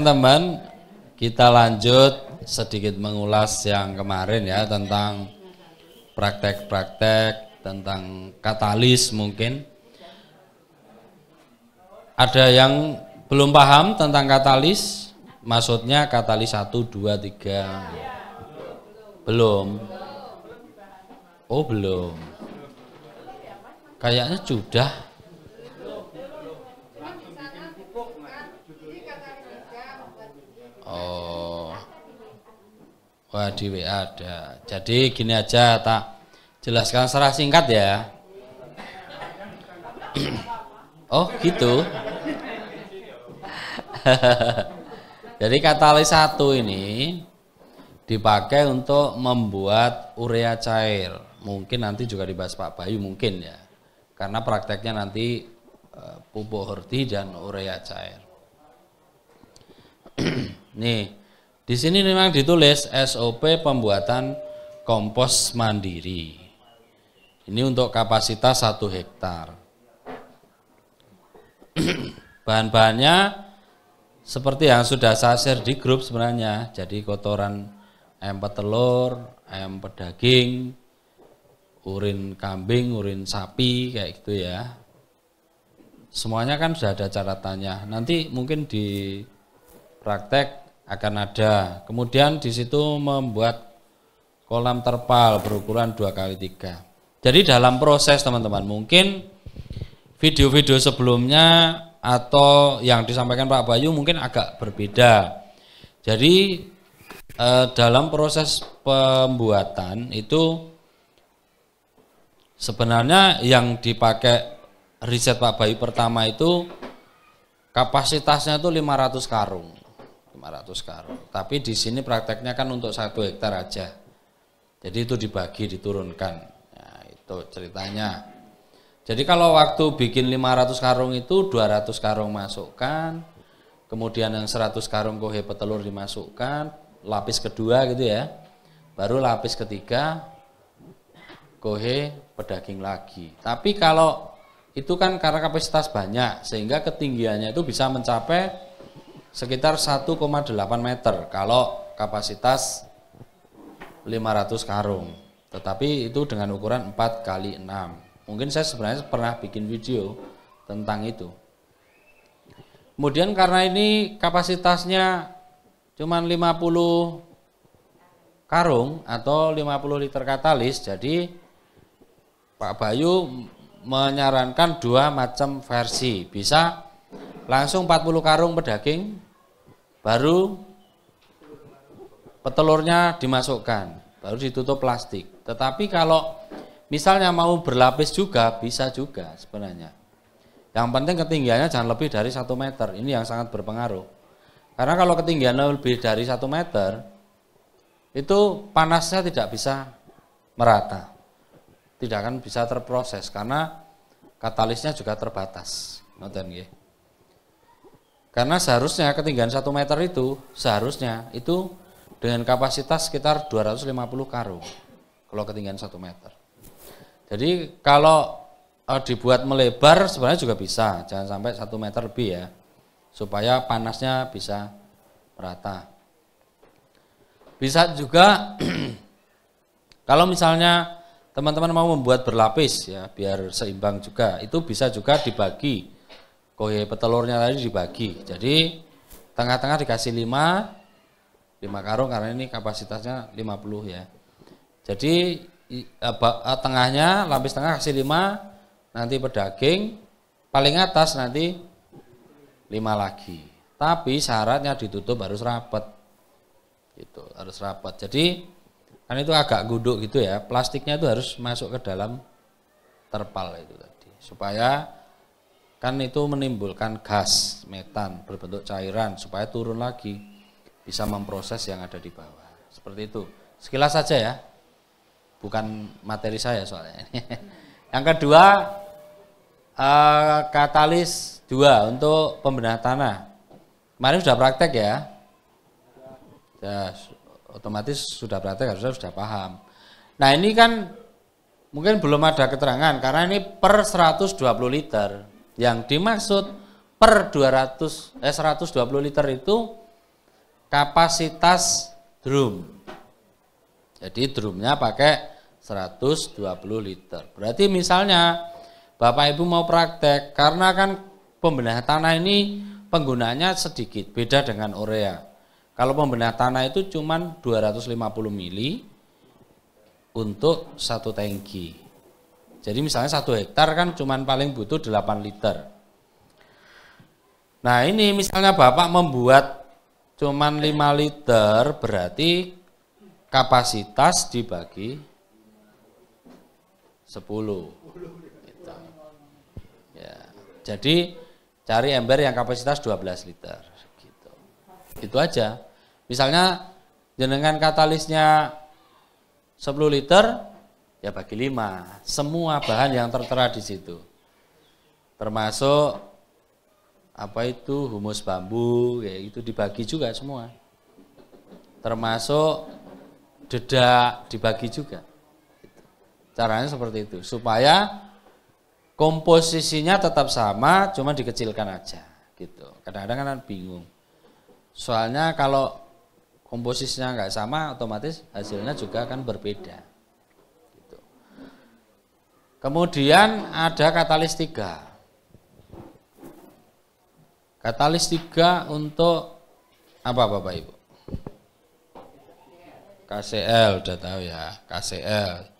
Teman-teman, kita lanjut sedikit mengulas yang kemarin ya tentang praktek-praktek tentang katalis mungkin. Ada yang belum paham tentang katalis? Maksudnya katalis 1, 2, 3. Belum. Oh belum. Kayaknya sudah. Wah di WA ada. Jadi gini aja tak jelaskan secara singkat ya. oh gitu. Jadi katalis satu ini dipakai untuk membuat urea cair. Mungkin nanti juga dibahas Pak Bayu mungkin ya. Karena prakteknya nanti eh, pupuk horti dan urea cair. Nih, di sini memang ditulis SOP pembuatan kompos mandiri. Ini untuk kapasitas 1 hektar. Bahan-bahannya seperti yang sudah saya share di grup sebenarnya. Jadi kotoran ayam petelur, ayam pedaging, urin kambing, urin sapi kayak gitu ya. Semuanya kan sudah ada catatannya. Nanti mungkin di praktek akan ada. Kemudian di situ membuat kolam terpal berukuran 2 kali 3. Jadi dalam proses teman-teman mungkin video-video sebelumnya atau yang disampaikan Pak Bayu mungkin agak berbeda. Jadi eh, dalam proses pembuatan itu sebenarnya yang dipakai riset Pak Bayu pertama itu kapasitasnya itu 500 karung. 500 karung. Tapi di sini prakteknya kan untuk satu hektar aja. Jadi itu dibagi, diturunkan. Nah, itu ceritanya. Jadi kalau waktu bikin 500 karung itu 200 karung masukkan, kemudian yang 100 karung kohe petelur dimasukkan, lapis kedua gitu ya. Baru lapis ketiga kohe pedaging lagi. Tapi kalau itu kan karena kapasitas banyak sehingga ketinggiannya itu bisa mencapai sekitar 1,8 meter kalau kapasitas 500 karung. Tetapi itu dengan ukuran 4 kali 6. Mungkin saya sebenarnya pernah bikin video tentang itu. Kemudian karena ini kapasitasnya cuma 50 karung atau 50 liter katalis, jadi Pak Bayu menyarankan dua macam versi. Bisa langsung 40 karung pedaging baru petelurnya dimasukkan baru ditutup plastik. Tetapi kalau misalnya mau berlapis juga bisa juga sebenarnya. Yang penting ketinggiannya jangan lebih dari satu meter ini yang sangat berpengaruh. Karena kalau ketinggiannya lebih dari satu meter itu panasnya tidak bisa merata tidak akan bisa terproses karena katalisnya juga terbatas. Nonton ya. Karena seharusnya ketinggian 1 meter itu seharusnya itu dengan kapasitas sekitar 250 karung kalau ketinggian 1 meter. Jadi kalau uh, dibuat melebar sebenarnya juga bisa, jangan sampai 1 meter lebih ya. Supaya panasnya bisa merata. Bisa juga kalau misalnya teman-teman mau membuat berlapis ya biar seimbang juga, itu bisa juga dibagi kohe petelurnya tadi dibagi. Jadi tengah-tengah dikasih 5 5 karung karena ini kapasitasnya 50 ya. Jadi eh, tengahnya lapis tengah kasih 5 nanti pedaging paling atas nanti 5 lagi. Tapi syaratnya ditutup harus rapat. Gitu, harus rapat. Jadi kan itu agak guduk gitu ya. Plastiknya itu harus masuk ke dalam terpal itu tadi supaya kan itu menimbulkan gas metan berbentuk cairan supaya turun lagi bisa memproses yang ada di bawah. Seperti itu. Sekilas saja ya. Bukan materi saya soalnya. Yang kedua eh, katalis dua untuk pembenahan tanah. Kemarin sudah praktek ya? Ya otomatis sudah praktek harusnya sudah paham. Nah ini kan mungkin belum ada keterangan karena ini per 120 liter yang dimaksud per 200 eh 120 liter itu kapasitas drum. Jadi drumnya pakai 120 liter. Berarti misalnya Bapak Ibu mau praktek karena kan pembenahan tanah ini penggunaannya sedikit, beda dengan urea. Kalau pembenahan tanah itu cuma 250 mili untuk satu tangki. Jadi misalnya satu hektar kan cuma paling butuh 8 liter. Nah ini misalnya Bapak membuat cuma 5 liter berarti kapasitas dibagi 10. Gitu. Ya. Jadi cari ember yang kapasitas 12 liter gitu. Itu aja. Misalnya jenengan katalisnya 10 liter ya bagi 5. Semua bahan yang tertera di situ. Termasuk apa itu humus bambu ya itu dibagi juga semua. Termasuk dedak dibagi juga. Caranya seperti itu supaya komposisinya tetap sama cuma dikecilkan aja gitu. Kadang-kadang kan bingung. Soalnya kalau komposisinya nggak sama otomatis hasilnya juga akan berbeda. Kemudian ada katalis tiga. Katalis tiga untuk apa bapak ibu? KCL udah tahu ya KCL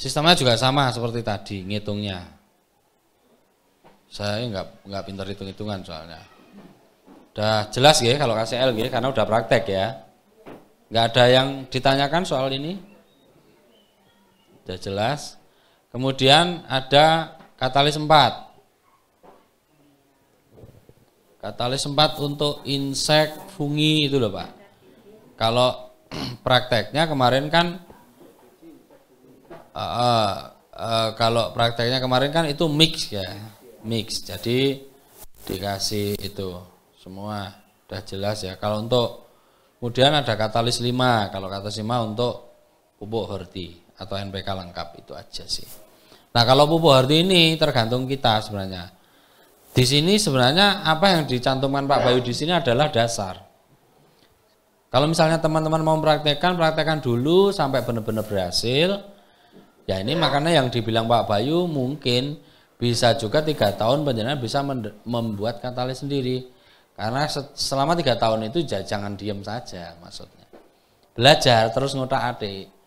sistemnya juga sama seperti tadi ngitungnya. Saya nggak nggak pintar hitung hitungan soalnya. Udah jelas ya kalau KCL ya karena udah praktek ya. Nggak ada yang ditanyakan soal ini? Sudah jelas. Kemudian ada katalis 4. Katalis 4 untuk insek, fungi itu loh Pak. Kalau prakteknya kemarin kan uh, uh, kalau prakteknya kemarin kan itu mix ya, mix. Jadi dikasih itu semua udah jelas ya. Kalau untuk Kemudian ada katalis 5, kalau katalis 5 untuk pupuk horti atau NPK lengkap itu aja sih. Nah kalau pupuk horti ini tergantung kita sebenarnya. Di sini sebenarnya apa yang dicantumkan Pak Bayu di sini adalah dasar. Kalau misalnya teman-teman mau praktekkan, praktekkan dulu sampai benar-benar berhasil. Ya ini makanya yang dibilang Pak Bayu mungkin bisa juga tiga tahun penjenengan bisa membuat katalis sendiri. Karena selama tiga tahun itu jangan diem saja maksudnya. Belajar terus ngotak adik.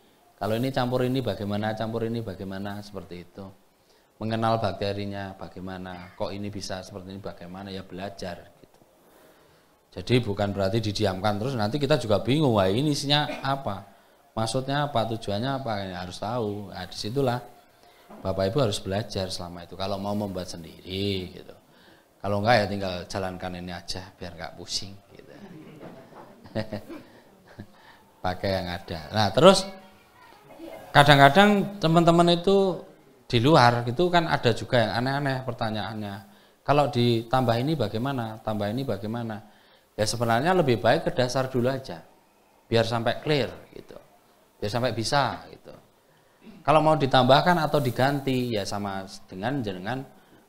Kalau ini campur ini bagaimana, campur ini bagaimana, seperti itu. Mengenal bakterinya bagaimana, kok ini bisa seperti ini bagaimana, ya belajar. Gitu. Jadi bukan berarti didiamkan terus, nanti kita juga bingung, wah ini isinya apa, maksudnya apa, tujuannya apa, ya harus tahu. Nah di situlah Bapak Ibu harus belajar selama itu, kalau mau membuat sendiri gitu. Kalau enggak ya tinggal jalankan ini aja biar enggak pusing gitu. Pakai yang ada. Nah, terus kadang-kadang teman-teman itu di luar itu kan ada juga yang aneh-aneh pertanyaannya. Kalau ditambah ini bagaimana? Tambah ini bagaimana? Ya sebenarnya lebih baik ke dasar dulu aja. Biar sampai clear gitu. Biar sampai bisa gitu. Kalau mau ditambahkan atau diganti ya sama dengan jenengan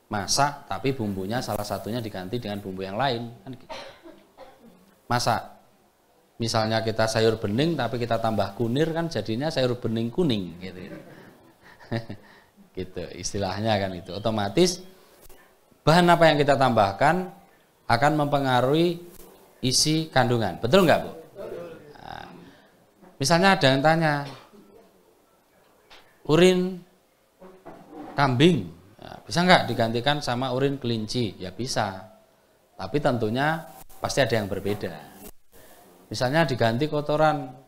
masak tapi bumbunya salah satunya diganti dengan bumbu yang lain kan gitu. Masak misalnya kita sayur bening tapi kita tambah kunir kan jadinya sayur bening kuning gitu. gitu istilahnya kan itu. Otomatis bahan apa yang kita tambahkan akan mempengaruhi isi kandungan. Betul nggak Bu? Nah, misalnya ada yang tanya, urin kambing bisa nggak digantikan sama urin kelinci? Ya bisa. Tapi tentunya pasti ada yang berbeda. Misalnya diganti kotoran.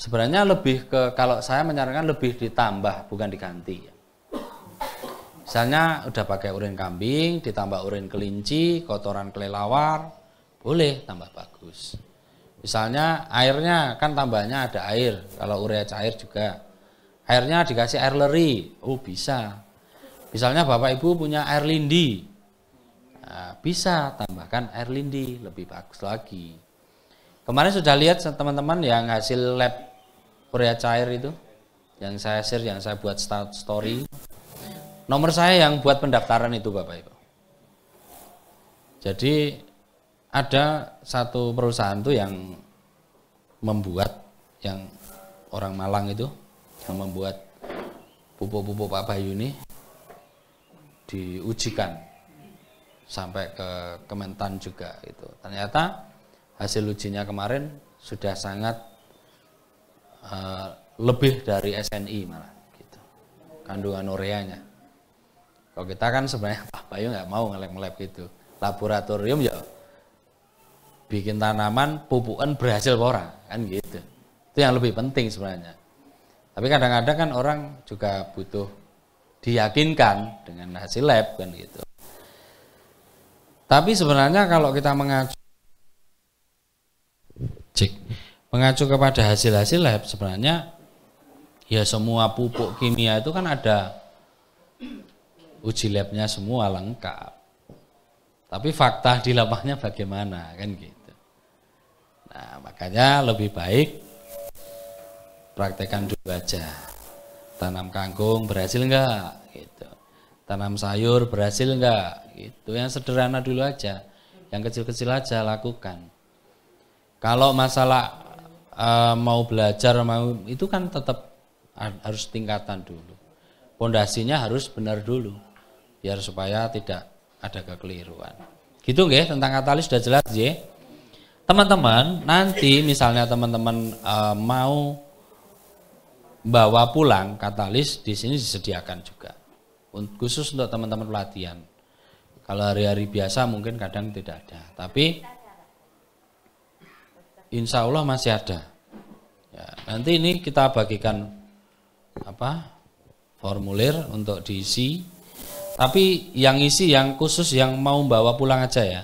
Sebenarnya lebih ke kalau saya menyarankan lebih ditambah bukan diganti. Misalnya udah pakai urin kambing, ditambah urin kelinci, kotoran kelelawar, boleh tambah bagus. Misalnya airnya kan tambahnya ada air, kalau urea cair juga. Airnya dikasih air leri, oh bisa. Misalnya Bapak Ibu punya air lindi, nah, bisa tambahkan air lindi, lebih bagus lagi. Kemarin sudah lihat teman-teman yang hasil lab urea cair itu, yang saya share, yang saya buat story. Nomor saya yang buat pendaftaran itu Bapak Ibu. Jadi ada satu perusahaan tuh yang membuat yang orang Malang itu yang membuat pupuk-pupuk Pak Bayu ini diujikan sampai ke Kementan juga itu. Ternyata hasil ujinya kemarin sudah sangat uh, lebih dari SNI malah gitu. Kandungan ureanya. Kalau kita kan sebenarnya Pak Bayu nggak mau ngelep-ngelep gitu. Laboratorium ya bikin tanaman pupukan berhasil orang kan gitu. Itu yang lebih penting sebenarnya. Tapi kadang-kadang kan orang juga butuh diyakinkan dengan hasil lab kan gitu. Tapi sebenarnya kalau kita mengacu cek mengacu kepada hasil-hasil lab sebenarnya ya semua pupuk kimia itu kan ada. Uji labnya semua lengkap. Tapi fakta di lapangnya bagaimana kan gitu. Nah makanya lebih baik praktekkan dulu aja. Tanam kangkung berhasil enggak gitu. Tanam sayur berhasil enggak gitu. Yang sederhana dulu aja. Yang kecil-kecil aja lakukan kalau masalah uh, mau belajar mau itu kan tetap harus tingkatan dulu. Pondasinya harus benar dulu biar supaya tidak ada kekeliruan. Gitu nggih tentang katalis sudah jelas ya teman-teman nanti misalnya teman-teman uh, mau bawa pulang katalis di sini disediakan juga. Khusus untuk teman-teman pelatihan. Kalau hari-hari biasa mungkin kadang tidak ada, tapi insya Allah masih ada. Ya, nanti ini kita bagikan apa formulir untuk diisi, tapi yang isi yang khusus yang mau bawa pulang aja ya,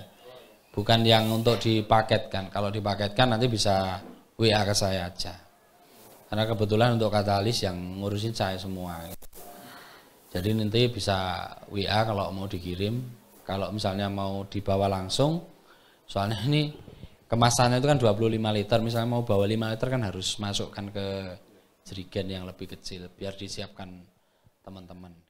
bukan yang untuk dipaketkan. Kalau dipaketkan nanti bisa WA ke saya aja. Karena kebetulan untuk katalis yang ngurusin saya semua. Jadi nanti bisa WA kalau mau dikirim. Kalau misalnya mau dibawa langsung, soalnya ini kemasannya itu kan 25 liter. Misalnya mau bawa 5 liter kan harus masukkan ke jerigen yang lebih kecil biar disiapkan teman-teman.